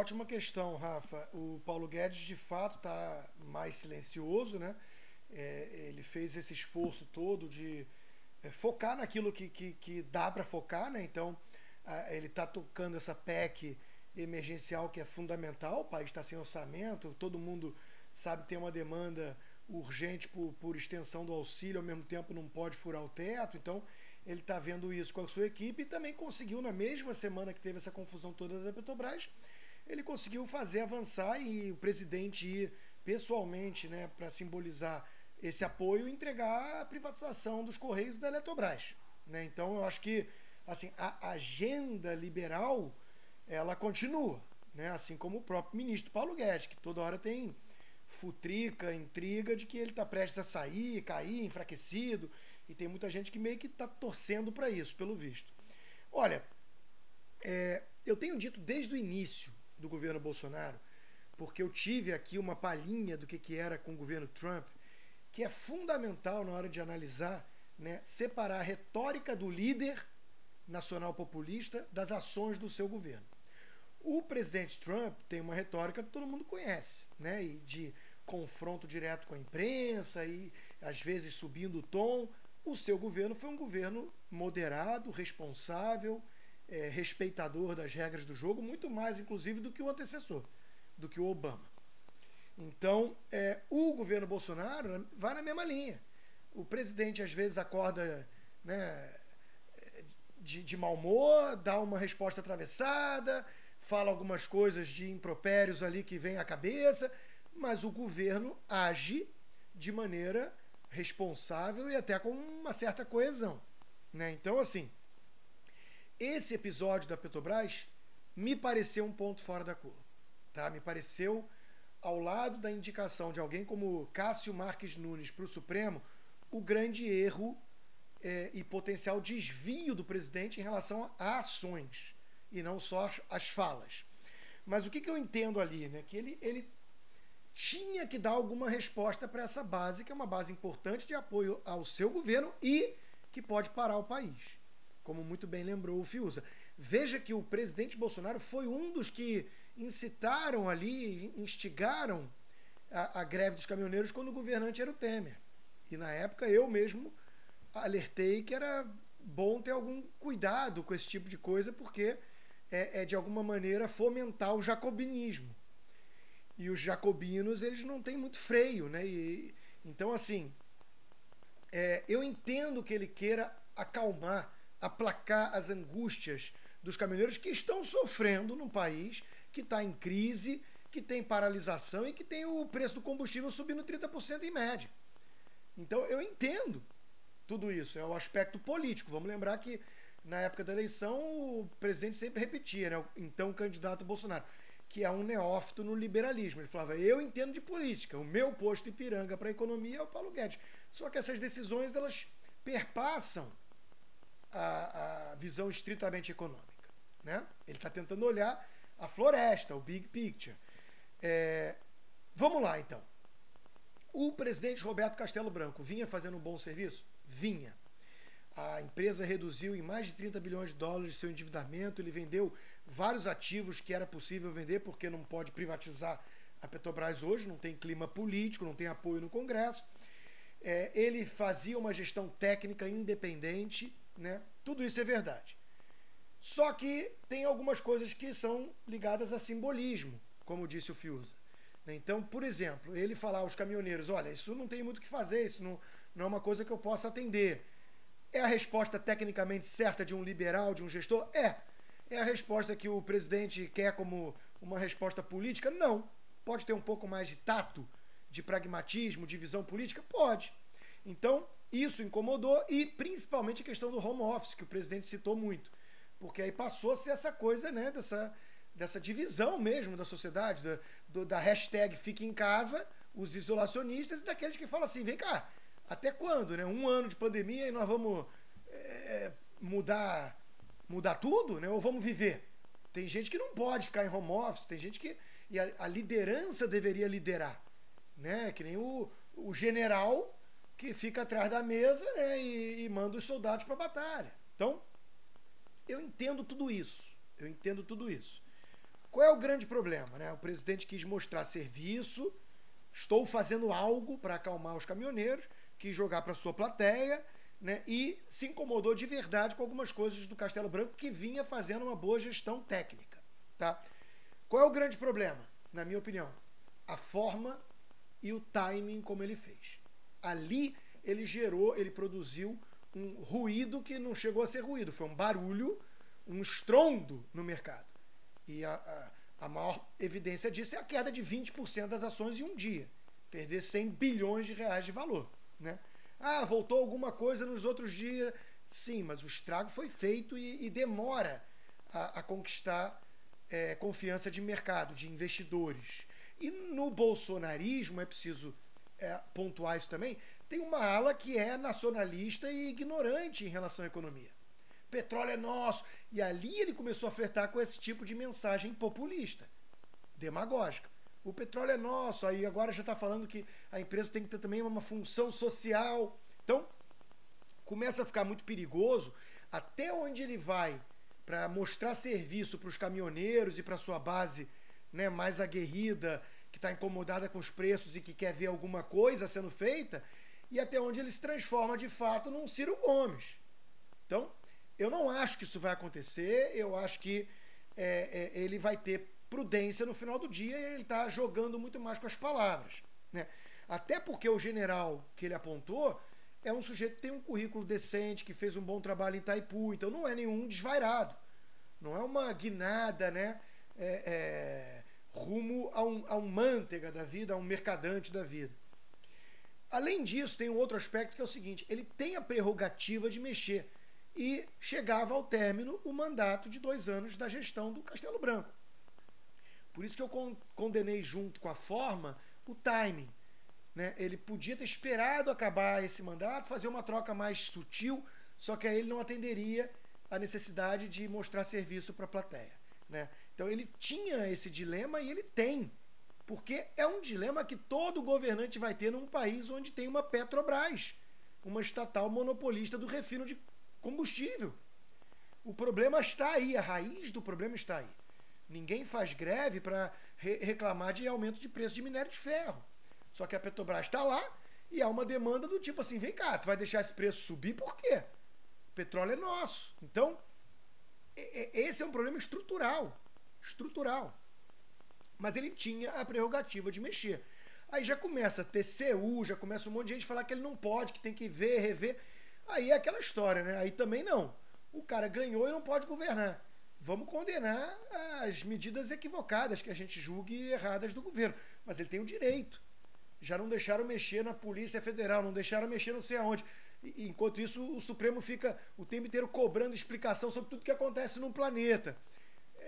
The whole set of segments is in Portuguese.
Ótima questão, Rafa. O Paulo Guedes, de fato, está mais silencioso, né? É, ele fez esse esforço todo de é, focar naquilo que, que, que dá para focar, né? Então, a, ele está tocando essa PEC emergencial que é fundamental. O país está sem orçamento, todo mundo sabe tem uma demanda urgente por, por extensão do auxílio, ao mesmo tempo não pode furar o teto. Então, ele está vendo isso com a sua equipe e também conseguiu, na mesma semana que teve essa confusão toda da Petrobras, ele conseguiu fazer avançar e o presidente ir pessoalmente né, para simbolizar esse apoio entregar a privatização dos Correios da Eletrobras. Né? Então, eu acho que assim a agenda liberal ela continua, né? assim como o próprio ministro Paulo Guedes, que toda hora tem futrica, intriga de que ele está prestes a sair, cair, enfraquecido, e tem muita gente que meio que está torcendo para isso, pelo visto. Olha, é, eu tenho dito desde o início do governo Bolsonaro, porque eu tive aqui uma palhinha do que, que era com o governo Trump, que é fundamental na hora de analisar, né, separar a retórica do líder nacional populista das ações do seu governo. O presidente Trump tem uma retórica que todo mundo conhece, né, e de confronto direto com a imprensa e às vezes subindo o tom. O seu governo foi um governo moderado, responsável, é, respeitador das regras do jogo, muito mais, inclusive, do que o antecessor, do que o Obama. Então, é, o governo Bolsonaro vai na mesma linha. O presidente, às vezes, acorda né, de, de mau humor, dá uma resposta atravessada, fala algumas coisas de impropérios ali que vem à cabeça, mas o governo age de maneira responsável e até com uma certa coesão. Né? Então, assim, esse episódio da Petrobras me pareceu um ponto fora da curva. Tá? Me pareceu, ao lado da indicação de alguém como Cássio Marques Nunes para o Supremo, o grande erro é, e potencial desvio do presidente em relação a ações e não só as falas. Mas o que, que eu entendo ali? Né? Que ele, ele tinha que dar alguma resposta para essa base, que é uma base importante de apoio ao seu governo e que pode parar o país como muito bem lembrou o Fiuza. Veja que o presidente Bolsonaro foi um dos que incitaram ali, instigaram a, a greve dos caminhoneiros quando o governante era o Temer. E na época eu mesmo alertei que era bom ter algum cuidado com esse tipo de coisa, porque é, é de alguma maneira fomentar o jacobinismo. E os jacobinos, eles não têm muito freio, né? E, então, assim, é, eu entendo que ele queira acalmar aplacar as angústias dos caminhoneiros que estão sofrendo num país que está em crise, que tem paralisação e que tem o preço do combustível subindo 30% em média. Então eu entendo tudo isso, é o aspecto político. Vamos lembrar que na época da eleição o presidente sempre repetia, né, o então candidato Bolsonaro, que é um neófito no liberalismo. Ele falava: "Eu entendo de política, o meu posto Ipiranga para a economia é o Paulo Guedes". Só que essas decisões elas perpassam a, a visão estritamente econômica. Né? Ele está tentando olhar a floresta, o big picture. É, vamos lá, então. O presidente Roberto Castelo Branco vinha fazendo um bom serviço? Vinha. A empresa reduziu em mais de 30 bilhões de dólares seu endividamento, ele vendeu vários ativos que era possível vender, porque não pode privatizar a Petrobras hoje, não tem clima político, não tem apoio no Congresso. É, ele fazia uma gestão técnica independente, né? Tudo isso é verdade. Só que tem algumas coisas que são ligadas a simbolismo, como disse o Fiuza. Né? Então, por exemplo, ele falar aos caminhoneiros: olha, isso não tem muito o que fazer, isso não, não é uma coisa que eu possa atender. É a resposta tecnicamente certa de um liberal, de um gestor? É. É a resposta que o presidente quer como uma resposta política? Não. Pode ter um pouco mais de tato, de pragmatismo, de visão política? Pode. Então, isso incomodou e principalmente a questão do home office, que o presidente citou muito. Porque aí passou a ser essa coisa, né, dessa, dessa divisão mesmo da sociedade, da, do, da hashtag fique em casa, os isolacionistas e daqueles que falam assim, vem cá, até quando, né? Um ano de pandemia e nós vamos é, mudar mudar tudo, né? Ou vamos viver? Tem gente que não pode ficar em home office, tem gente que. E a, a liderança deveria liderar. Né? Que nem o, o general que fica atrás da mesa né, e, e manda os soldados para a batalha. Então, eu entendo tudo isso. Eu entendo tudo isso. Qual é o grande problema? Né? O presidente quis mostrar serviço, estou fazendo algo para acalmar os caminhoneiros, quis jogar para sua plateia né? e se incomodou de verdade com algumas coisas do Castelo Branco que vinha fazendo uma boa gestão técnica. Tá? Qual é o grande problema, na minha opinião? A forma e o timing como ele fez. Ali ele gerou, ele produziu um ruído que não chegou a ser ruído, foi um barulho, um estrondo no mercado. E a, a, a maior evidência disso é a queda de 20% das ações em um dia. Perder 100 bilhões de reais de valor. Né? Ah, voltou alguma coisa nos outros dias. Sim, mas o estrago foi feito e, e demora a, a conquistar é, confiança de mercado, de investidores. E no bolsonarismo, é preciso é, pontuar isso também, tem uma ala que é nacionalista e ignorante em relação à economia petróleo é nosso. E ali ele começou a flertar com esse tipo de mensagem populista, demagógica. O petróleo é nosso, aí agora já está falando que a empresa tem que ter também uma função social. Então, começa a ficar muito perigoso até onde ele vai para mostrar serviço para os caminhoneiros e para sua base né, mais aguerrida, está incomodada com os preços e que quer ver alguma coisa sendo feita, e até onde ele se transforma de fato num Ciro Gomes. Então, eu não acho que isso vai acontecer, eu acho que é, é, ele vai ter prudência no final do dia e ele está jogando muito mais com as palavras. Né? Até porque o general que ele apontou é um sujeito que tem um currículo decente, que fez um bom trabalho em Itaipu, então não é nenhum desvairado. Não é uma guinada né, é, é, rumo a um, a um manteiga da vida, a um mercadante da vida. Além disso, tem um outro aspecto que é o seguinte: ele tem a prerrogativa de mexer e chegava ao término o mandato de dois anos da gestão do Castelo Branco. Por isso que eu condenei junto com a forma o timing. Né? Ele podia ter esperado acabar esse mandato, fazer uma troca mais sutil, só que aí ele não atenderia a necessidade de mostrar serviço para a plateia. Né? Então ele tinha esse dilema e ele tem. Porque é um dilema que todo governante vai ter num país onde tem uma Petrobras, uma estatal monopolista do refino de combustível. O problema está aí, a raiz do problema está aí. Ninguém faz greve para re reclamar de aumento de preço de minério de ferro. Só que a Petrobras está lá e há uma demanda do tipo assim: vem cá, tu vai deixar esse preço subir por quê? O petróleo é nosso. Então, esse é um problema estrutural. Estrutural. Mas ele tinha a prerrogativa de mexer. Aí já começa a TCU, já começa um monte de gente falar que ele não pode, que tem que ver, rever. Aí é aquela história, né? Aí também não. O cara ganhou e não pode governar. Vamos condenar as medidas equivocadas que a gente julgue erradas do governo. Mas ele tem o direito. Já não deixaram mexer na Polícia Federal, não deixaram mexer não sei aonde. E, enquanto isso, o Supremo fica o tempo inteiro cobrando explicação sobre tudo que acontece no planeta.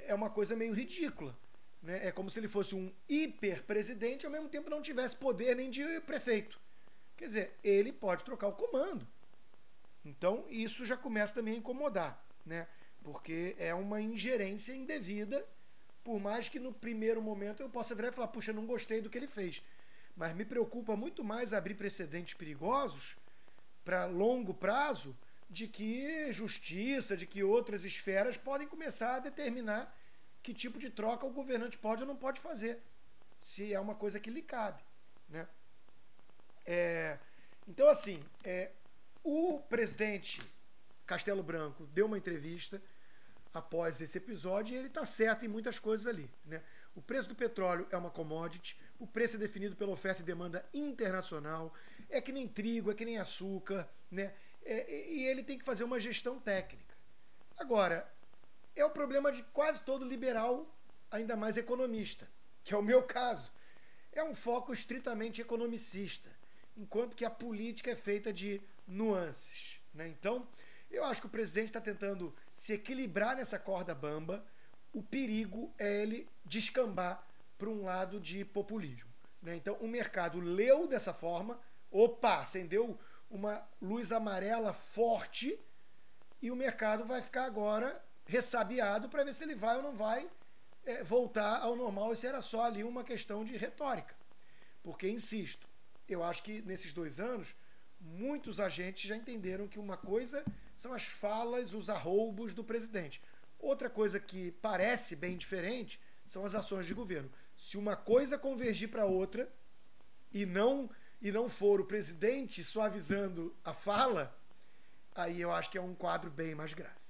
É uma coisa meio ridícula. Né? É como se ele fosse um hiper-presidente e ao mesmo tempo não tivesse poder nem de prefeito. Quer dizer, ele pode trocar o comando. Então, isso já começa também a incomodar, né? Porque é uma ingerência indevida, por mais que no primeiro momento eu possa virar e falar, puxa, não gostei do que ele fez. Mas me preocupa muito mais abrir precedentes perigosos para longo prazo de que justiça, de que outras esferas podem começar a determinar que tipo de troca o governante pode ou não pode fazer, se é uma coisa que lhe cabe. Né? É, então, assim, é, o presidente Castelo Branco deu uma entrevista após esse episódio e ele está certo em muitas coisas ali. Né? O preço do petróleo é uma commodity, o preço é definido pela oferta e demanda internacional, é que nem trigo, é que nem açúcar, né? É, e ele tem que fazer uma gestão técnica. Agora, é o problema de quase todo liberal, ainda mais economista, que é o meu caso. É um foco estritamente economicista, enquanto que a política é feita de nuances. Né? Então, eu acho que o presidente está tentando se equilibrar nessa corda bamba. O perigo é ele descambar para um lado de populismo. Né? Então, o mercado leu dessa forma, opa, acendeu uma luz amarela forte e o mercado vai ficar agora ressabiado para ver se ele vai ou não vai é, voltar ao normal se era só ali uma questão de retórica. Porque, insisto, eu acho que nesses dois anos muitos agentes já entenderam que uma coisa são as falas, os arroubos do presidente. Outra coisa que parece bem diferente são as ações de governo. Se uma coisa convergir para outra e não e não for o presidente suavizando a fala, aí eu acho que é um quadro bem mais grave.